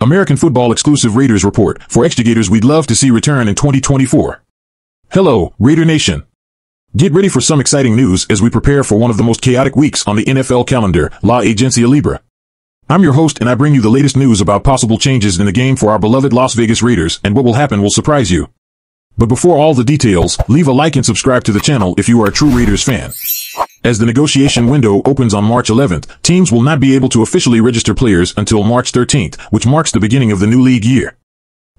American football exclusive Raiders report for extrigators we'd love to see return in 2024. Hello, Raider Nation. Get ready for some exciting news as we prepare for one of the most chaotic weeks on the NFL calendar, La Agencia Libre. I'm your host and I bring you the latest news about possible changes in the game for our beloved Las Vegas Raiders and what will happen will surprise you. But before all the details, leave a like and subscribe to the channel if you are a true Raiders fan. As the negotiation window opens on March 11th, teams will not be able to officially register players until March 13th, which marks the beginning of the new league year.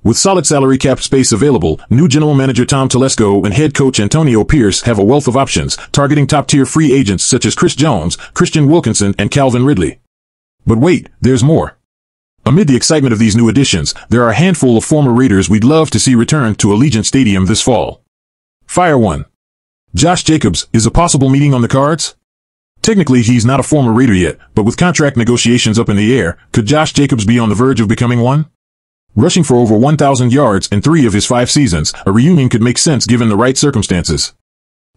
With solid salary cap space available, new general manager Tom Telesco and head coach Antonio Pierce have a wealth of options, targeting top-tier free agents such as Chris Jones, Christian Wilkinson, and Calvin Ridley. But wait, there's more. Amid the excitement of these new additions, there are a handful of former Raiders we'd love to see return to Allegiant Stadium this fall. Fire 1. Josh Jacobs, is a possible meeting on the cards? Technically, he's not a former Raider yet, but with contract negotiations up in the air, could Josh Jacobs be on the verge of becoming one? Rushing for over 1,000 yards in three of his five seasons, a reunion could make sense given the right circumstances.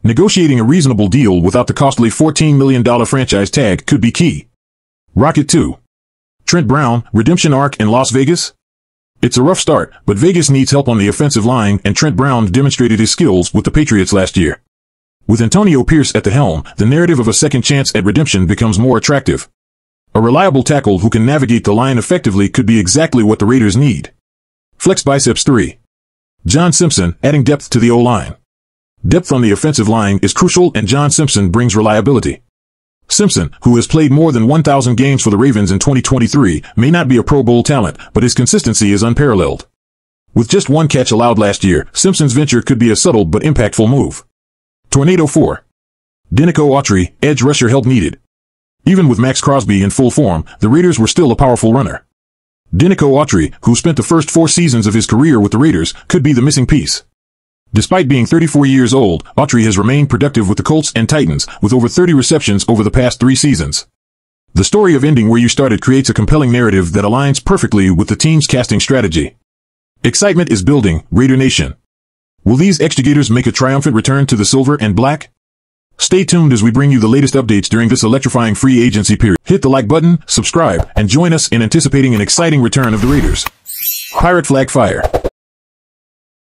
Negotiating a reasonable deal without the costly $14 million franchise tag could be key. Rocket 2. Trent Brown, redemption arc in Las Vegas? It's a rough start, but Vegas needs help on the offensive line and Trent Brown demonstrated his skills with the Patriots last year. With Antonio Pierce at the helm, the narrative of a second chance at redemption becomes more attractive. A reliable tackle who can navigate the line effectively could be exactly what the Raiders need. Flex Biceps 3. John Simpson, adding depth to the O-line. Depth on the offensive line is crucial and John Simpson brings reliability. Simpson, who has played more than 1,000 games for the Ravens in 2023, may not be a Pro Bowl talent, but his consistency is unparalleled. With just one catch allowed last year, Simpson's venture could be a subtle but impactful move. Tornado 4. Denico Autry, edge rusher help needed. Even with Maxx Crosby in full form, the Raiders were still a powerful runner. Denico Autry, who spent the first four seasons of his career with the Raiders, could be the missing piece. Despite being 34 years old, Autry has remained productive with the Colts and Titans, with over 30 receptions over the past three seasons. The story of ending where you started creates a compelling narrative that aligns perfectly with the team's casting strategy. Excitement is building, Raider Nation. Will these extrigators make a triumphant return to the silver and black? Stay tuned as we bring you the latest updates during this electrifying free agency period. Hit the like button, subscribe, and join us in anticipating an exciting return of the Raiders. Pirate Flag Fire.